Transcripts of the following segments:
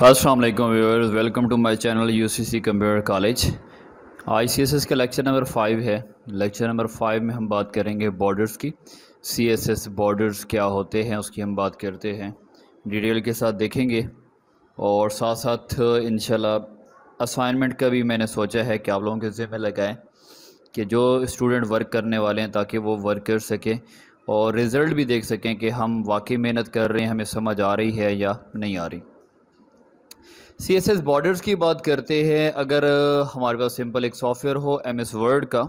अस्सलाम वालेकुम viewers welcome to my channel U C C computer college I C S S का lecture number five है. Lecture number five में हम बात करेंगे बॉर्डर्स की. सीएसएस बॉर्डर्स क्या होते हैं, उसकी हम बात करते हैं. डिटेल के साथ देखेंगे. और साथ साथ, इंशाल्लाह असाइनमेंट का भी मैंने सोचा है कि आप लोगों के ज़िम्मे लगाएँ कि जो स्टूडेंट वर्क करने वाले हैं ताकि वो वर्क कर सकें और रिज़ल्ट भी देख सकें कि हम वाकई मेहनत कर रहे हैं, हमें समझ आ रही है या नहीं आ रही. सी एस एस बॉर्डर्स की बात करते हैं। अगर हमारे पास सिंपल एक सॉफ्टवेयर हो एम एस वर्ड का,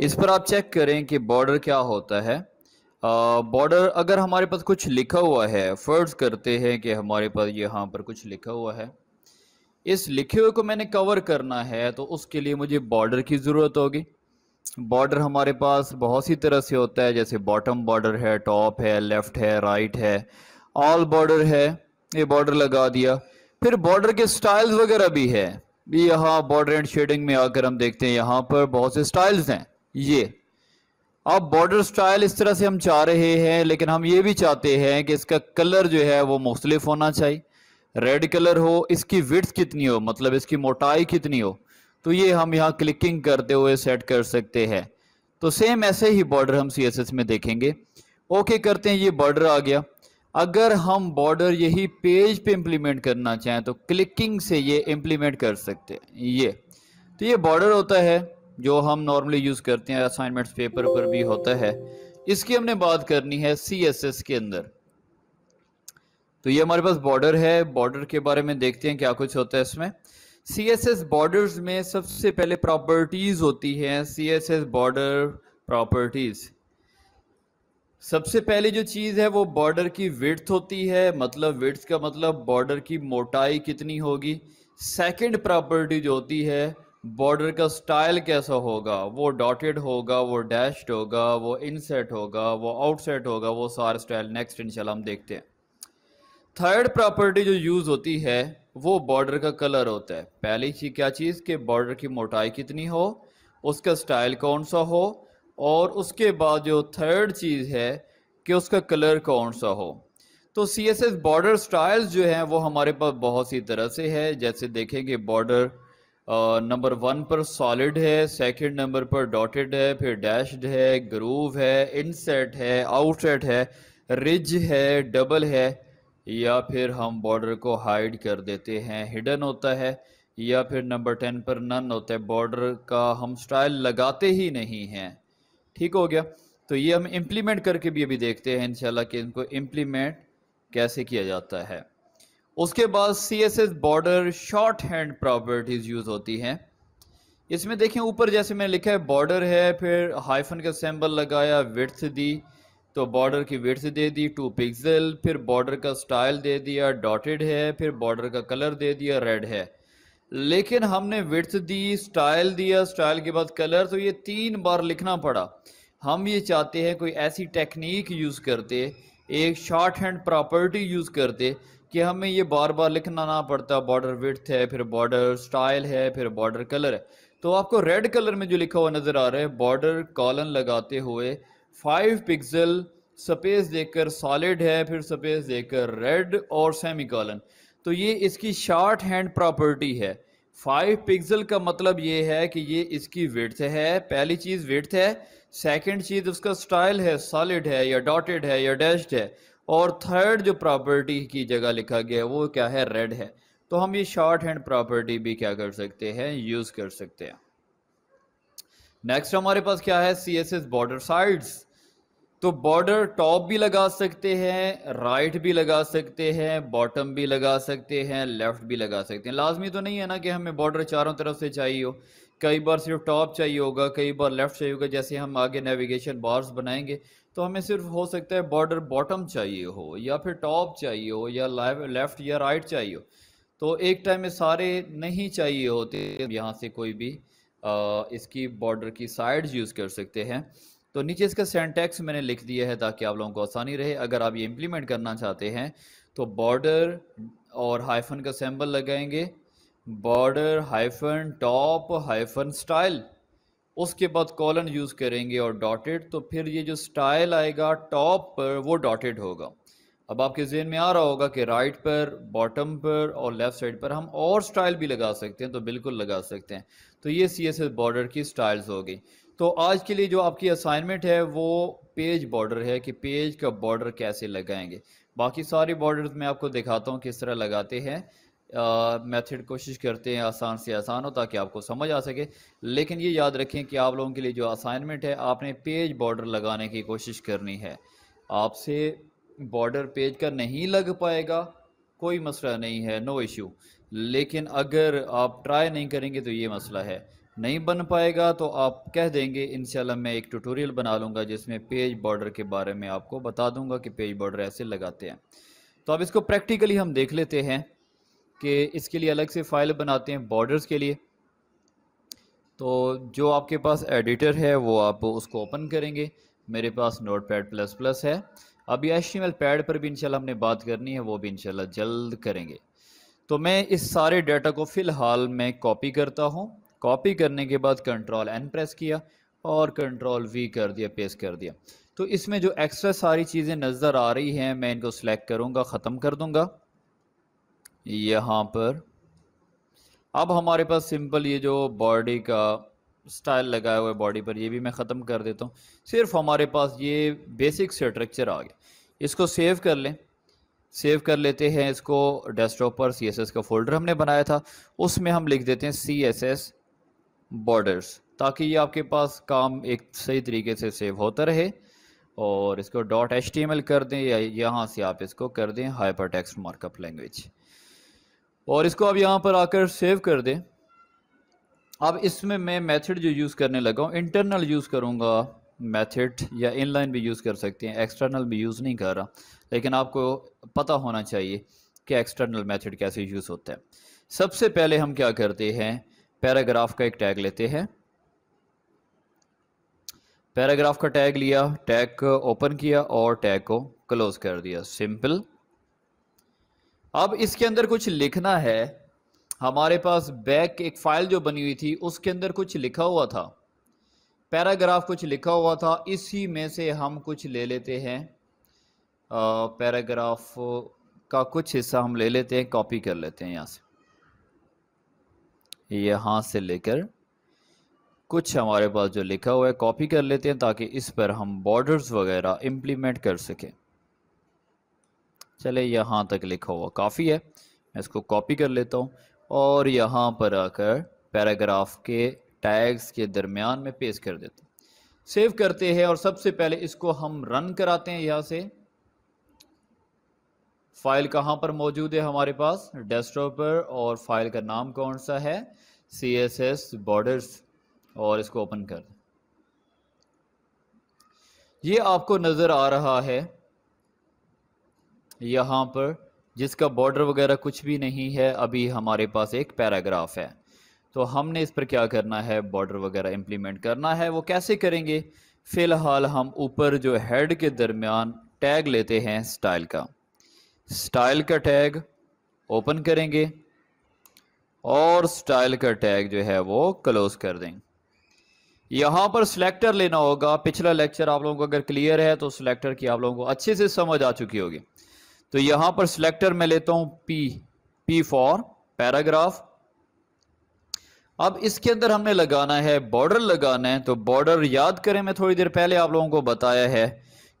इस पर आप चेक करें कि बॉर्डर क्या होता है। बॉर्डर अगर हमारे पास कुछ लिखा हुआ है फ़र्ज़ करते हैं कि हमारे पास यहाँ पर कुछ लिखा हुआ है। इस लिखे हुए को मैंने कवर करना है तो उसके लिए मुझे बॉर्डर की ज़रूरत होगी। बॉर्डर हमारे पास बहुत सी तरह से होता है, जैसे बॉटम बॉर्डर है टॉप है लेफ़्ट है राइट है ऑल बॉर्डर है। ये बॉर्डर लगा दिया। फिर बॉर्डर के स्टाइल्स वगैरह भी है। यहाँ बॉर्डर एंड शेडिंग में आकर हम देखते हैं, यहाँ पर बहुत से स्टाइल्स हैं। ये। अब बॉर्डर स्टाइल इस तरह से हम चाह रहे हैं, लेकिन हम ये भी चाहते हैं कि इसका कलर जो है वो मुख्तलिफ़ होना चाहिए। रेड कलर हो, इसकी विड्थ कितनी हो मतलब इसकी मोटाई कितनी हो। तो ये हम यहाँ क्लिकिंग करते हुए सेट कर सकते हैं। तो सेम ऐसे ही बॉर्डर हम सीएसएस में देखेंगे। ओके करते हैं, ये बॉर्डर आ गया। अगर हम बॉर्डर यही पेज पे इम्प्लीमेंट करना चाहें तो क्लिकिंग से ये इम्प्लीमेंट कर सकते हैं। ये। तो ये बॉर्डर होता है, जो हम नॉर्मली यूज़ करते हैं असाइनमेंट्स पेपर पर भी होता है। इसकी हमने बात करनी है सी एस एस के अंदर। तो ये हमारे पास बॉर्डर है। बॉर्डर के बारे में देखते हैं क्या कुछ होता है इसमें। सी एस एस बॉर्डर्स में सबसे पहले प्रॉपर्टीज़ होती हैं। C S S border properties सबसे पहली जो चीज़ है वो बॉर्डर की विड्थ होती है मतलब विड्थ का मतलब बॉर्डर की मोटाई कितनी होगी। सेकंड प्रॉपर्टी जो होती है बॉर्डर का स्टाइल कैसा होगा? वो डॉटेड होगा, वो डैश्ड होगा, वो इनसेट होगा, वो आउटसेट होगा, वो सारा स्टाइल नेक्स्ट इंशाल्लाह हम देखते हैं। थर्ड प्रॉपर्टी जो यूज़ होती है, वो बॉर्डर का कलर होता है। पहली चीज़ क्या चीज़? कि बॉर्डर की मोटाई कितनी हो, उसका स्टाइल कौन सा हो और उसके बाद जो थर्ड चीज़ है कि उसका कलर कौन सा हो। तो C S S border styles जो हैं, वो हमारे पास बहुत सी तरह से है। जैसे देखेंगे बॉर्डर नंबर वन पर सॉलिड है सेकंड नंबर पर डॉटेड है, फिर डैश्ड है ग्रूव है इनसेट है आउटसेट है रिज है डबल है, या फिर हम बॉर्डर को हाइड कर देते हैं हिडन होता है, या फिर नंबर टेन पर नन होता है। बॉर्डर का हम स्टाइल लगाते ही नहीं हैं। ठीक हो गया। तो ये हम इम्प्लीमेंट करके भी अभी देखते हैं इंशाल्लाह कि इनको इम्प्लीमेंट कैसे किया जाता है। उसके बाद C S S border shorthand properties use होती हैं। इसमें देखें, ऊपर जैसे मैंने लिखा है बॉर्डर है, फिर हाइफन का सैम्बल लगाया विर्थ दी तो बॉर्डर की विर्थ दे दी टू पिक्सल फिर बॉर्डर का स्टाइल दे दिया डॉटेड है, फिर बॉर्डर का कलर दे दिया रेड है। लेकिन हमने विर्थ दी स्टाइल दिया स्टाइल के बाद कलर तो ये तीन बार लिखना पड़ा। हम ये चाहते हैं कोई ऐसी टेक्निक यूज़ करते, एक शॉर्ट हैंड प्रॉपर्टी यूज़ करते कि हमें ये बार बार लिखना ना पड़ता। बॉर्डर विथ है, फिर बॉर्डर स्टाइल है, फिर बॉर्डर कलर है। तो आपको रेड कलर में जो लिखा हुआ नज़र आ रहा है बॉर्डर कॉलन लगाते हुए फाइव पिक्सल स्पेस देकर सॉलिड है, फिर स्पेस देकर रेड और सेमी कॉलन तो ये इसकी शॉर्ट हैंड प्रॉपर्टी है। फाइव पिक्सल का मतलब ये है कि ये इसकी विड्थ है। पहली चीज़ विड्थ है सेकंड चीज़ उसका स्टाइल है सॉलिड है या डॉटेड है या डैश्ड है। और थर्ड जो प्रॉपर्टी की जगह लिखा गया है, वो क्या है? रेड है। तो हम ये शॉर्ट हैंड प्रॉपर्टी भी क्या कर सकते हैं? यूज़ कर सकते हैं। नेक्स्ट हमारे पास क्या है? C S S border sides तो बॉर्डर टॉप भी लगा सकते हैं राइट भी लगा सकते हैं बॉटम भी लगा सकते हैं लेफ़्ट भी लगा सकते हैं। लाजमी तो नहीं है ना कि हमें बॉर्डर चारों तरफ़ से चाहिए हो। कई बार सिर्फ़ टॉप चाहिए होगा कई बार लेफ़्ट चाहिए होगा जैसे हम आगे नेविगेशन बार्स बनाएँगे तो हमें सिर्फ़ हो सकता है बॉर्डर बॉटम चाहिए हो या फिर टॉप चाहिए हो या लेफ़्ट या राइट चाहिए हो। तो एक टाइम में सारे नहीं चाहिए होते यहाँ से कोई भी आ, इसकी बॉर्डर की साइड्स यूज़ कर सकते हैं। तो नीचे इसका सेंटेक्स मैंने लिख दिया है ताकि आप लोगों को आसानी रहे। अगर आप ये इम्प्लीमेंट करना चाहते हैं तो बॉर्डर और हाइफन का सैम्बल लगाएँगे। Border hyphen top hyphen style उसके बाद कॉलन यूज़ करेंगे और डॉटेड तो फिर ये जो स्टाइल आएगा टॉप पर, वो डॉटेड होगा। अब आपके जहन में आ रहा होगा कि राइट पर बॉटम पर और लेफ़्ट साइड पर हम और स्टाइल भी लगा सकते हैं तो बिल्कुल लगा सकते हैं। तो ये सी एस बॉर्डर की स्टाइल्स होगी। तो आज के लिए जो आपकी असाइनमेंट है, वो पेज बॉर्डर है कि पेज का बॉर्डर कैसे लगाएँगे। बाकी सारे बॉर्डर्स मैं आपको दिखाता हूँ किस तरह लगाते हैं। मेथड कोशिश करते हैं आसान से आसान हो ताकि आपको समझ आ सके। लेकिन ये याद रखें कि आप लोगों के लिए जो असाइनमेंट है, आपने पेज बॉर्डर लगाने की कोशिश करनी है। आपसे बॉर्डर पेज का नहीं लग पाएगा, कोई मसला नहीं है नो इशू लेकिन अगर आप ट्राई नहीं करेंगे तो ये मसला है। नहीं बन पाएगा तो आप कह देंगे, इंशाल्लाह मैं एक ट्यूटोरियल बना लूँगा, जिसमें पेज बॉर्डर के बारे में आपको बता दूँगा कि पेज बॉर्डर ऐसे लगाते हैं. तो अब इसको प्रैक्टिकली हम देख लेते हैं कि इसके लिए अलग से फ़ाइल बनाते हैं बॉर्डर्स के लिए। तो जो आपके पास एडिटर है, वो आप उसको ओपन करेंगे। मेरे पास नोट पैड प्लस प्लस है अभी एच पैड पर भी इंशाल्लाह हमने बात करनी है, वो भी इंशाल्लाह जल्द करेंगे। तो मैं इस सारे डाटा को फ़िलहाल मैं कॉपी करता हूँ। कॉपी करने के बाद कंट्रोल एन प्रेस किया और कंट्रोल वी कर दिया, पेस्ट कर दिया। तो इसमें जो एक्स्ट्रा सारी चीज़ें नज़र आ रही हैं, मैं इनको सिलेक्ट करूँगा, ख़त्म कर दूँगा। यहाँ पर अब हमारे पास सिंपल ये जो बॉडी का स्टाइल लगाया हुआ है बॉडी पर, ये भी मैं ख़त्म कर देता हूँ। सिर्फ़ हमारे पास ये बेसिक स्ट्रक्चर आ गया। इसको सेव कर लें। सेव कर लेते हैं इसको डेस्कटॉप पर सीएसएस का फोल्डर हमने बनाया था। उसमें हम लिख देते हैं सीएसएस बॉर्डर्स ताकि ये आपके पास काम एक सही तरीके से सेव होता रहे। और इसको डॉट एच कर दें या यहाँ से आप इसको कर दें हाइपर टेक्स्ट मार्कअप लैंग्वेज और इसको अब यहाँ पर आकर सेव कर दें। अब इसमें मैं मेथड जो यूज़ करने लगा हूँ इंटरनल यूज़ करूँगा। मेथड या इनलाइन भी यूज़ कर सकते हैं एक्सटर्नल भी यूज़ नहीं कर रहा। लेकिन आपको पता होना चाहिए कि एक्सटर्नल मेथड कैसे यूज़ होता है। सबसे पहले हम क्या करते हैं पैराग्राफ का एक टैग लेते हैं। पैराग्राफ का टैग लिया, टैग को ओपन किया और टैग को क्लोज कर दिया। सिंपल। अब इसके अंदर कुछ लिखना है। हमारे पास बैक एक फ़ाइल जो बनी हुई थी, उसके अंदर कुछ लिखा हुआ था। पैराग्राफ कुछ लिखा हुआ था, इसी में से हम कुछ ले लेते हैं। पैराग्राफ का कुछ हिस्सा हम ले लेते हैं, कॉपी कर लेते हैं यहाँ से। यहाँ से लेकर कुछ हमारे पास जो लिखा हुआ है कॉपी कर लेते हैं ताकि इस पर हम बॉर्डर्स वगैरह इम्प्लीमेंट कर सकें। चले यहाँ तक लिखा हुआ काफ़ी है। मैं इसको कॉपी कर लेता हूँ और यहाँ पर आकर पैराग्राफ के टैग्स के दरमियान में पेश कर देता हूँ। सेव करते हैं और सबसे पहले इसको हम रन कराते हैं यहाँ से। फ़ाइल कहाँ पर मौजूद है हमारे पास? डेस्कटॉप पर और फ़ाइल का नाम कौन सा है? सी एस एस बॉर्डर्स और इसको ओपन कर ये आपको नज़र आ रहा है यहाँ पर, जिसका बॉर्डर वगैरह कुछ भी नहीं है, अभी हमारे पास एक पैराग्राफ है। तो हमने इस पर क्या करना है बॉर्डर वगैरह इंप्लीमेंट करना है, वो कैसे करेंगे? फ़िलहाल हम ऊपर जो हेड के दरमियान टैग लेते हैं स्टाइल का। स्टाइल का टैग ओपन करेंगे। और स्टाइल का टैग जो है वो क्लोज कर देंगे यहाँ पर सिलेक्टर लेना होगा। पिछला लेक्चर आप लोगों को अगर क्लियर है तो सिलेक्टर की आप लोगों को अच्छे से समझ आ चुकी होगी। तो यहाँ पर सिलेक्टर में लेता हूँ पी पी फॉर पैराग्राफ अब इसके अंदर हमने लगाना है बॉर्डर लगाना है। तो बॉर्डर याद करें, मैं थोड़ी देर पहले आप लोगों को बताया है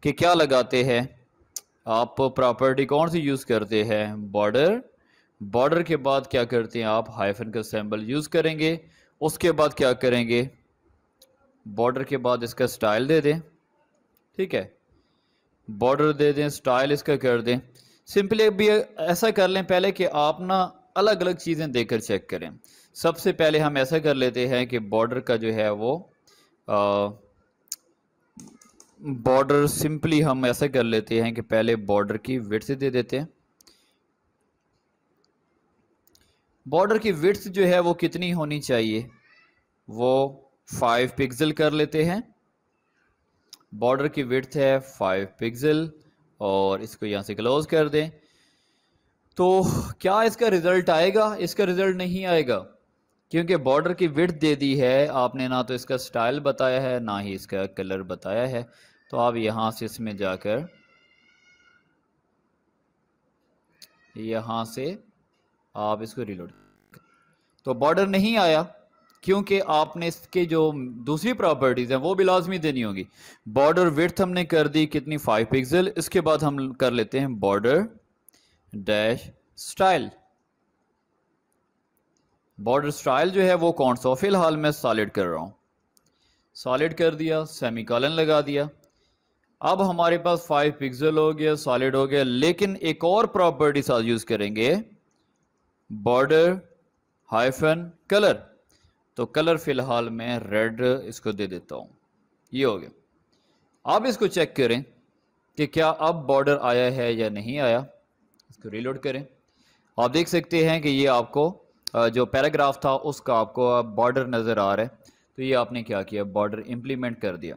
कि क्या लगाते हैं। आप प्रॉपर्टी कौन सी यूज़ करते हैं? बॉर्डर बॉर्डर के बाद क्या करते हैं आप? हाइफन का सैम्बल यूज़ करेंगे। उसके बाद क्या करेंगे? बॉर्डर के बाद इसका स्टाइल दे दें। ठीक है? बॉर्डर दे दें स्टाइल इसका कर दें। सिंपली अभी ऐसा कर लें पहले कि आप ना अलग अलग चीज़ें देकर चेक करें। सबसे पहले हम ऐसा कर लेते हैं कि बॉर्डर का जो है वो बॉर्डर सिंपली हम ऐसा कर लेते हैं कि पहले बॉर्डर की विड्थ दे देते हैं। बॉर्डर की विड्थ जो है वो कितनी होनी चाहिए? वो फाइव पिक्सल कर लेते हैं। बॉर्डर की विड्थ है फाइव पिक्सल और इसको यहाँ से क्लोज कर दें। तो क्या इसका रिज़ल्ट आएगा? इसका रिज़ल्ट नहीं आएगा, क्योंकि बॉर्डर की विड्थ दे दी है। आपने ना तो इसका स्टाइल बताया है, ना ही इसका कलर बताया है। तो आप यहाँ से इसमें जाकर, यहाँ से आप इसको रिलोड तो बॉर्डर नहीं आया, क्योंकि आपने इसके जो दूसरी प्रॉपर्टीज़ हैं, वो भी लाजमी देनी होगी। बॉर्डर विथ हमने कर दी कितनी? फाइव पिक्सल इसके बाद हम कर लेते हैं border dash style border style जो है, वो कौन सा? फ़िलहाल मैं सॉलिड कर रहा हूँ। सॉलिड कर दिया सेमी कॉलन लगा दिया। अब हमारे पास फाइव पिक्सल हो गया सॉलिड हो गया। लेकिन एक और प्रॉपर्टी यूज़ करेंगे। बॉर्डर हाइफन कलर तो कलर फ़िलहाल मैं रेड इसको दे देता हूँ। ये हो गया। अब इसको चेक करें कि क्या अब बॉर्डर आया है या नहीं आया। इसको रीलोड करें। आप देख सकते हैं कि ये आपको जो पैराग्राफ था उसका आपको अब बॉर्डर नज़र आ रहा है। तो ये आपने क्या किया? बॉर्डर इंप्लीमेंट कर दिया।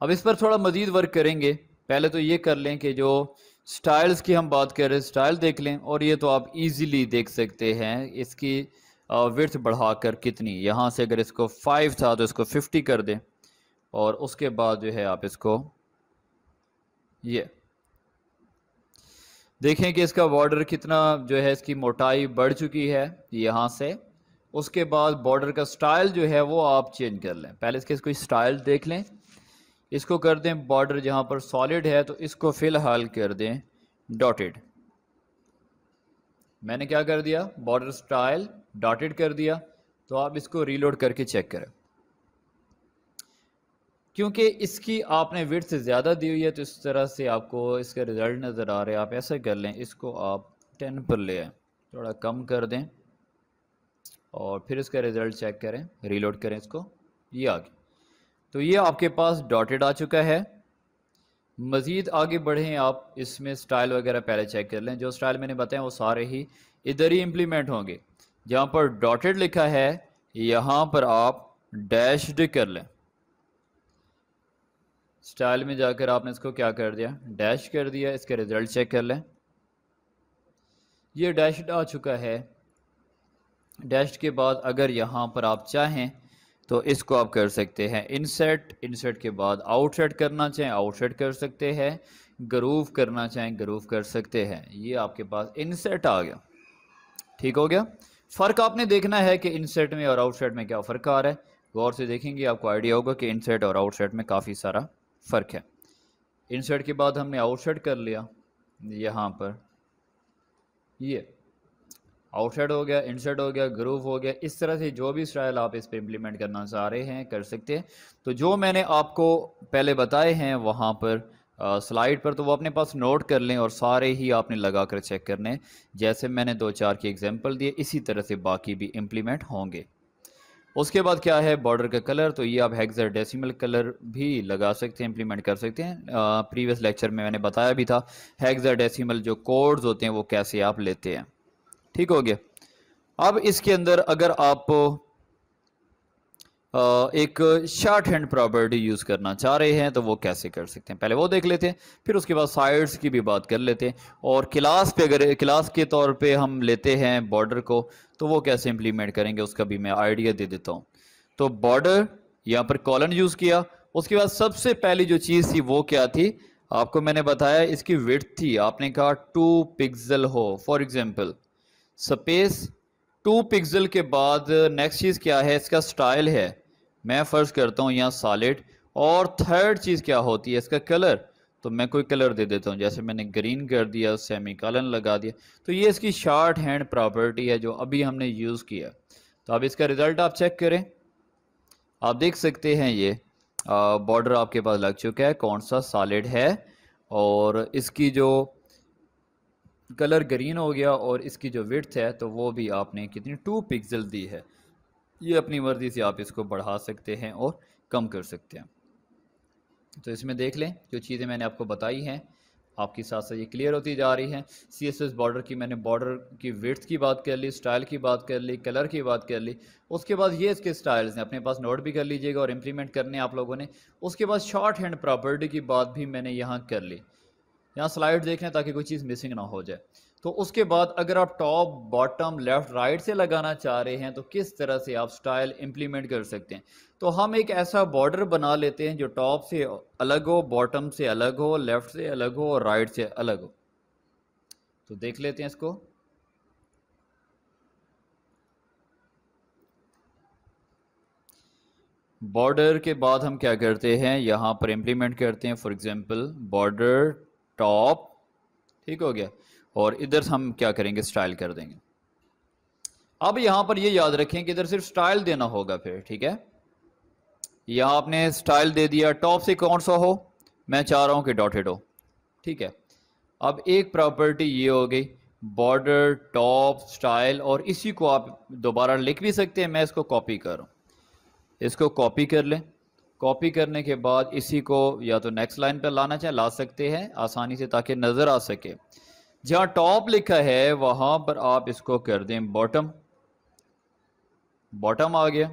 अब इस पर थोड़ा मजीद वर्क करेंगे। पहले तो ये कर लें कि जो स्टाइल्स की हम बात कर रहे हैं स्टाइल देख लें और ये तो आप इजीली देख सकते हैं, इसकी विर्थ बढ़ाकर कितनी? यहाँ से अगर इसको फाइव था तो इसको फिफ्टी कर दें और उसके बाद जो है आप इसको, ये, देखें कि इसका बॉर्डर कितना जो है, इसकी मोटाई बढ़ चुकी है यहाँ से। उसके बाद बॉर्डर का स्टाइल जो है वो आप चेंज कर लें। पहले इसके कोई स्टाइल देख लें। इसको कर दें बॉर्डर जहाँ पर सॉलिड है तो इसको फ़िलहाल कर दें डॉटेड मैंने क्या कर दिया? बॉर्डर स्टाइल डॉटेड कर दिया तो आप इसको रीलोड करके चेक करें। क्योंकि इसकी आपने विड से ज़्यादा दी हुई है तो इस तरह से आपको इसका रिज़ल्ट नज़र आ रहा है। आप ऐसा कर लें, इसको आप टेन पर ले आए। थोड़ा कम कर दें और फिर इसका रिज़ल्ट चेक करें रीलोड करें इसको। ये आ गया। तो ये आपके पास डॉटेड आ चुका है। मज़ीद आगे बढ़ें आप, इसमें स्टाइल वगैरह पहले चेक कर लें। जो स्टाइल मैंने बताया, वो सारे ही इधर ही इम्प्लीमेंट होंगे। जहाँ पर डॉटेड लिखा है, यहाँ पर आप डैश्ड कर लें। स्टाइल में जाकर आपने इसको क्या कर दिया? डैश कर दिया, इसके रिज़ल्ट चेक कर लें। ये डैश्ड आ चुका है। डैश के बाद अगर यहाँ पर आप चाहें तो इसको आप कर सकते हैं इनसेट इनसेट के बाद आउटसेट करना चाहें आउटसेट कर सकते हैं ग्रूव करना चाहें ग्रूव कर सकते हैं। ये आपके पास इनसेट आ गया। ठीक हो गया? फ़र्क आपने देखना है कि इनसेट में और आउटसेट में क्या फ़र्क आ रहा है। गौर से देखेंगे, आपको आइडिया होगा कि इनसेट और आउटसेट में काफ़ी सारा फ़र्क है। इनसेट के बाद हमने आउटसेट कर लिया। यहाँ पर। ये। आउटसाइड हो गया इनसेट हो गया, ग्रूव हो गया, इस तरह से जो भी स्टाइल आप इस पर इम्प्लीमेंट करना चाह रहे हैं, कर सकते हैं। तो जो मैंने आपको पहले बताए हैं, वहाँ पर स्लाइड पर तो वो अपने पास नोट कर लें और सारे ही आपने लगा कर चेक करने जैसे मैंने दो चार के एग्ज़ाम्पल दिए, इसी तरह से बाकी भी इम्प्लीमेंट होंगे। उसके बाद क्या है बॉर्डर का कलर तो ये आप हेक्सर डेसिमल कलर भी लगा सकते हैं इम्प्लीमेंट कर सकते हैं। प्रीवियस लेक्चर में मैंने बताया भी था हेक्सर डेसिमल जो कोड्स होते हैं, वो कैसे आप लेते हैं। ठीक हो गया। अब इसके अंदर अगर आप एक शार्ट हैंड प्रॉपर्टी यूज़ करना चाह रहे हैं तो वो कैसे कर सकते हैं? पहले वो देख लेते हैं, फिर उसके बाद साइड्स की भी बात कर लेते हैं। और क्लास पे अगर, क्लास के तौर पे हम लेते हैं बॉर्डर को तो वो कैसे इंप्लीमेंट करेंगे, उसका भी मैं आइडिया दे देता हूँ। तो बॉर्डर, यहाँ पर कॉलन यूज़ किया। उसके बाद सबसे पहली जो चीज़ थी, वो क्या थी? आपको मैंने बताया, इसकी विथ थी। आपने कहा टू पिक्सल हो for example space two pixel के बाद नेक्स्ट चीज़ क्या है? इसका स्टाइल है। मैं फ़र्ज़ करता हूँ यहाँ सॉलिड और थर्ड चीज़ क्या होती है? इसका कलर तो मैं कोई कलर दे देता हूँ। जैसे मैंने ग्रीन कर दिया सेमी कॉलन लगा दिया। तो ये इसकी शार्ट हैंड प्रॉपर्टी है जो अभी हमने यूज़ किया। तो अब इसका रिज़ल्ट आप चेक करें। आप देख सकते हैं ये बॉर्डर आपके पास लग चुका है। कौन सा सॉलिड है? और इसकी जो कलर ग्रीन हो गया और इसकी जो विड्थ है तो वो भी आपने कितनी? टू पिक्सल दी है। ये अपनी मर्ज़ी से आप इसको बढ़ा सकते हैं और कम कर सकते हैं। तो इसमें देख लें, जो चीज़ें मैंने आपको बताई हैं, आपके साथ साथ ये क्लियर होती जा रही हैं। सी एस एस बॉर्डर की मैंने बॉर्डर की विड्थ की बात कर ली स्टाइल की बात कर ली कलर की बात कर ली। उसके बाद ये इसके स्टाइल्स हैं, अपने पास नोट भी कर लीजिएगा और इम्प्लीमेंट करने आप लोगों ने। उसके बाद शॉर्ट हैंड प्रॉपर्टी की बात भी मैंने यहाँ कर ली। यहाँ स्लाइड देख ताकि कोई चीज़ मिसिंग ना हो जाए। तो उसके बाद अगर आप टॉप, बॉटम, लेफ़्ट, राइट से लगाना चाह रहे हैं तो किस तरह से आप स्टाइल इंप्लीमेंट कर सकते हैं? तो हम एक ऐसा बॉर्डर बना लेते हैं जो टॉप से अलग हो, बॉटम से अलग हो, लेफ़्ट से अलग हो और राइट से अलग हो। तो देख लेते हैं इसको। बॉर्डर के बाद हम क्या करते हैं? यहाँ पर इम्प्लीमेंट करते हैं, फॉर एग्जांपल, बॉर्डर टॉप, ठीक हो गया। और इधर हम क्या करेंगे? स्टाइल कर देंगे। अब यहाँ पर ये याद रखें कि इधर सिर्फ़ स्टाइल देना होगा फिर, ठीक है? यहाँ आपने स्टाइल दे दिया, टॉप से कौन सा हो? मैं चाह रहा हूँ कि डॉटेड हो, ठीक है? अब एक प्रॉपर्टी ये हो गई, बॉर्डर, टॉप, स्टाइल, और इसी को आप दोबारा लिख भी सकते हैं। मैं इसको कॉपी करूँ इसको कॉपी कर लें। कॉपी करने के बाद इसी को या तो नेक्स्ट लाइन पर लाना चाहे, ला सकते हैं, आसानी से ताकि नज़र आ सके। जहाँ टॉप लिखा है, वहाँ पर आप इसको कर दें बॉटम बॉटम आ गया।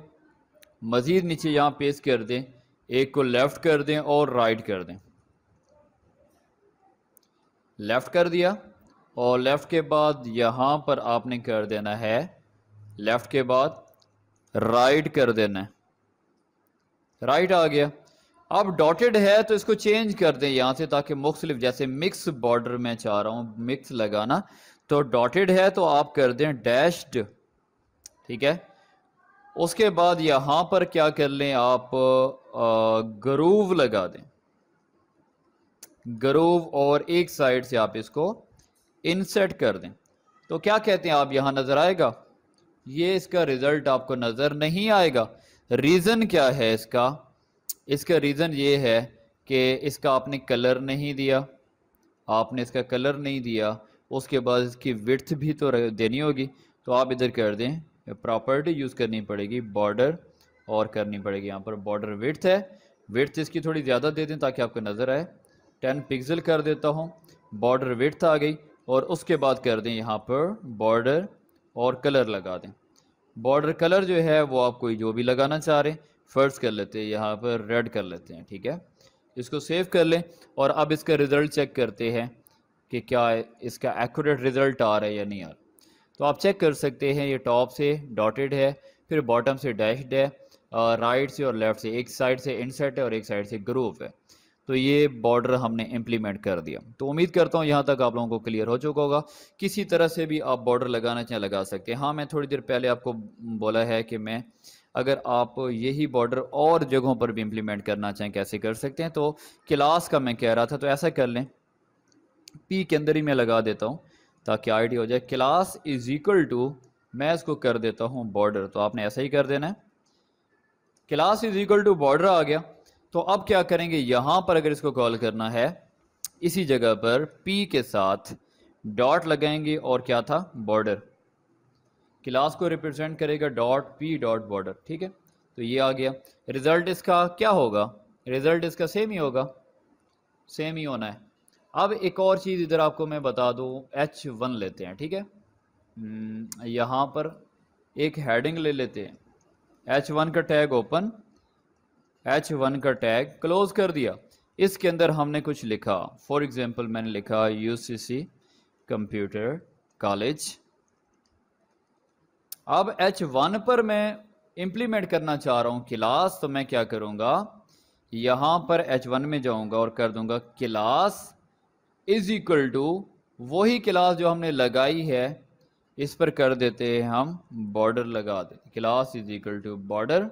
मज़ीद नीचे यहाँ पेश कर दें। एक को लेफ़्ट कर दें और राइट कर दें। लेफ़्ट कर दिया और लेफ़्ट के बाद यहाँ पर आपने कर देना है लेफ़्ट के बाद राइट कर देना है। राइट आ गया। अब डॉटेड है तो इसको चेंज कर दें यहाँ से ताकि मुख्तलिफ़, जैसे मिक्स बॉर्डर में चाह रहा हूँ, मिक्स लगाना। तो डॉटेड है तो आप कर दें डैश्ड, ठीक है? उसके बाद यहाँ पर क्या कर लें आप गरूव लगा दें। गरूव और एक साइड से आप इसको इनसेट कर दें। तो क्या कहते हैं आप, यहाँ नज़र आएगा? ये इसका रिज़ल्ट आपको नज़र नहीं आएगा। रीज़न क्या है इसका? इसका रीज़न ये है कि इसका आपने कलर नहीं दिया। आपने इसका कलर नहीं दिया। उसके बाद इसकी विर्थ भी तो देनी होगी। तो आप इधर कर दें प्रॉपर्टी यूज़ करनी पड़ेगी बॉर्डर और करनी पड़ेगी यहाँ पर। बॉर्डर विर्थ है। विर्थ इसकी थोड़ी ज़्यादा दे दें ताकि आपको नज़र आए। टेन पिक्सल कर देता हूँ। बॉर्डर विर्थ आ गई। और उसके बाद कर दें यहाँ पर बॉर्डर और कलर लगा दें। बॉर्डर कलर जो है वो आप कोई जो भी लगाना चाह रहे हैं, फ़र्स्ट कर लेते हैं, यहाँ पर रेड कर लेते हैं, ठीक है? इसको सेव कर लें और अब इसका रिज़ल्ट चेक करते हैं कि क्या इसका एक्यूरेट रिज़ल्ट आ रहा है या नहीं आ रहा तो आप चेक कर सकते हैं, ये टॉप से डॉटेड है, फिर बॉटम से डैश्ड है राइट से और लेफ़्ट से, एक साइड से इनसेट है और एक साइड से ग्रूव है। तो ये बॉर्डर हमने इम्प्लीमेंट कर दिया। तो उम्मीद करता हूँ यहाँ तक आप लोगों को क्लियर हो चुका होगा। किसी तरह से भी आप बॉर्डर लगाना चाहें, लगा सकते हैं। हाँ मैं थोड़ी देर पहले आपको बोला है कि मैं, अगर आप यही बॉर्डर और जगहों पर भी इम्प्लीमेंट करना चाहें, कैसे कर सकते हैं? तो क्लास का मैं कह रहा था तो ऐसा कर लें। पी के अंदर ही मैं लगा देता हूँ, ताकि आईडी हो जाए। क्लास इज़ इक्वल टू मैं इसको कर देता हूँ बॉर्डर तो आपने ऐसा ही कर देना है। Class is equal to border आ गया। तो अब क्या करेंगे? यहाँ पर अगर इसको कॉल करना है इसी जगह पर P के साथ डॉट लगाएँगे और क्या था? बॉर्डर। क्लास को रिप्रेजेंट करेगा डॉट पी डॉट बॉर्डर ठीक है? तो ये आ गया। रिज़ल्ट इसका क्या होगा? रिज़ल्ट इसका सेम ही होगा। सेम ही होना है। अब एक और चीज़ इधर आपको मैं बता दूँ एच वन लेते हैं ठीक है? हम्म, यहाँ पर एक हेडिंग ले लेते हैं। एच वन का टैग ओपन एच वन का टैग क्लोज कर दिया। इसके अंदर हमने कुछ लिखा। फॉर एग्ज़ाम्पल मैंने लिखा यूसीसी कंप्यूटर कॉलेज अब एच वन पर मैं इंप्लीमेंट करना चाह रहा हूँ क्लास तो मैं क्या करूँगा? यहाँ पर एच वन में जाऊँगा और कर दूँगा क्लास इज़ इक्वल टू वही क्लास जो हमने लगाई है, इस पर कर देते हैं हम बॉर्डर लगा देते class is equal to border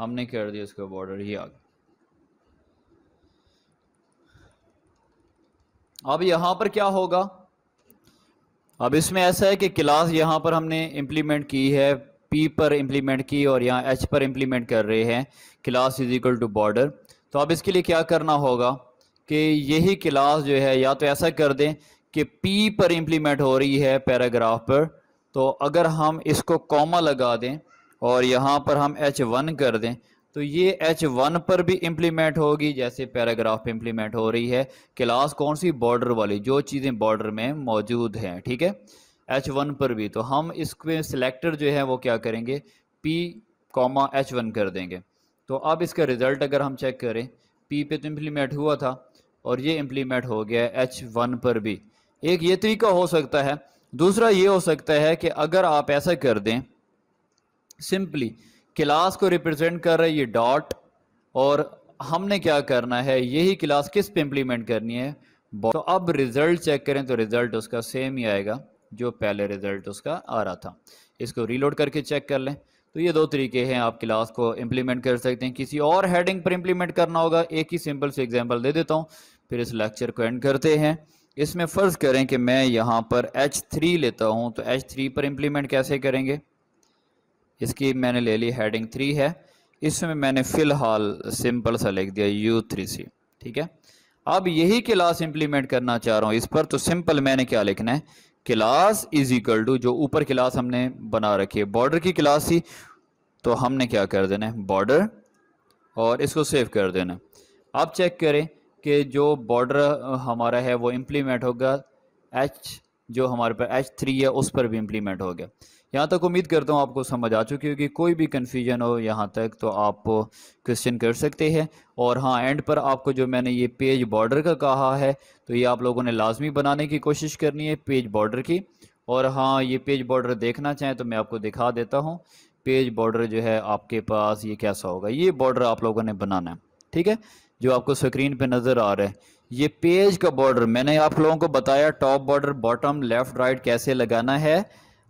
हमने कर दिया इसका बॉर्डर ही आ गया अब यहाँ पर क्या होगा? अब इसमें ऐसा है कि क्लास यहाँ पर हमने इंप्लीमेंट की है पी पर इंप्लीमेंट की और यहाँ एच पर इंप्लीमेंट कर रहे हैं। Class is equal to border तो अब इसके लिए क्या करना होगा कि यही क्लास जो है, या तो ऐसा कर दें कि पी पर इंप्लीमेंट हो रही है पैराग्राफ पर। तो अगर हम इसको कॉमा लगा दें और यहाँ पर हम एच वन कर दें तो ये एच वन पर भी इम्प्लीमेंट होगी, जैसे पैराग्राफ इम्प्लीमेंट हो रही है। क्लास कौन सी? बॉर्डर वाली, जो चीज़ें बॉर्डर में मौजूद हैं, ठीक है? एच वन पर भी तो हम इसमें सिलेक्टर जो है, वो क्या करेंगे? पी कॉमा एच वन कर देंगे। तो अब इसका रिज़ल्ट अगर हम चेक करें पी पे तो इम्प्लीमेंट हुआ था, और ये इम्प्लीमेंट हो गया एच वन पर भी। एक ये तरीका हो सकता है। दूसरा ये हो सकता है कि अगर आप ऐसा कर दें सिंपली क्लास को रिप्रेजेंट कर रहा है ये डॉट और हमने क्या करना है? यही क्लास किस पे इम्प्लीमेंट करनी है? तो अब रिज़ल्ट चेक करें तो रिज़ल्ट उसका सेम ही आएगा जो पहले रिज़ल्ट उसका आ रहा था। इसको रीलोड करके चेक कर लें। तो ये दो तरीके हैं, आप क्लास को इम्प्लीमेंट कर सकते हैं। किसी और हेडिंग पर इम्प्लीमेंट करना होगा। एक ही सिंपल से एग्जांपल दे देता हूँ। फिर इस लेक्चर को एंड करते हैं। इसमें फ़र्ज़ करें कि मैं यहाँ पर H3 लेता हूँ। तो H3 पर इम्प्लीमेंट कैसे करेंगे? इसकी मैंने ले ली हेडिंग थ्री है। इसमें मैंने फ़िलहाल सिंपल सा लिख दिया यू थ्री सी ठीक है? अब यही क्लास इंप्लीमेंट करना चाह रहा हूँ। इस पर तो सिंपल मैंने क्या लिखना है? क्लास इज़ इक्वल टू जो ऊपर क्लास हमने बना रखी है बॉर्डर की क्लास थी तो हमने क्या कर देना है? बॉर्डर और इसको सेव कर देना अब चेक करें कि जो बॉर्डर हमारा है वो इम्प्लीमेंट होगा। एच जो हमारे पर एच थ्री है, उस पर भी इम्प्लीमेंट हो गया। यहाँ तक उम्मीद करता हूँ आपको समझ आ चुकी होगी। कोई भी कन्फ्यूज़न हो यहाँ तक तो आप क्वेश्चन कर सकते हैं। और हाँ एंड पर आपको जो मैंने ये पेज बॉर्डर का कहा है तो ये आप लोगों ने लाजमी बनाने की कोशिश करनी है पेज बॉर्डर की। और हाँ ये पेज बॉर्डर देखना चाहें तो मैं आपको दिखा देता हूँ। पेज बॉर्डर जो है आपके पास, ये कैसा होगा? ये बॉर्डर आप लोगों ने बनाना है, ठीक है? जो आपको स्क्रीन पे नज़र आ रहा है। ये पेज का बॉर्डर मैंने आप लोगों को बताया top border bottom left right कैसे लगाना है?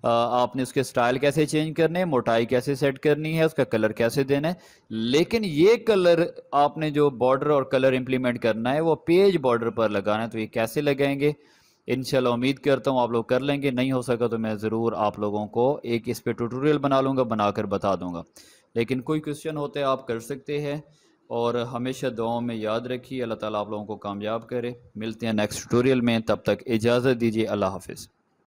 आपने उसके स्टाइल कैसे चेंज करने, मोटाई कैसे सेट करनी है, उसका कलर कैसे देना है। लेकिन ये कलर आपने जो बॉर्डर और कलर इंप्लीमेंट करना है, वो पेज बॉर्डर पर लगाना है तो ये कैसे लगाएँगे? इनशाला उम्मीद करता हूँ आप लोग कर लेंगे, नहीं हो सका तो मैं ज़रूर आप लोगों को एक इस पर ट्यूटोरियल बना लूँगा, बनाकर बता दूँगा। लेकिन कोई क्वेश्चन होते आप कर सकते हैं, और हमेशा दुआओं में याद रखिए, अल्लाह ताला आप लोगों को कामयाब करे। मिलते हैं नेक्स्ट ट्यूटोरियल में, तब तक इजाज़त दीजिए, अल्लाह हाफिज़।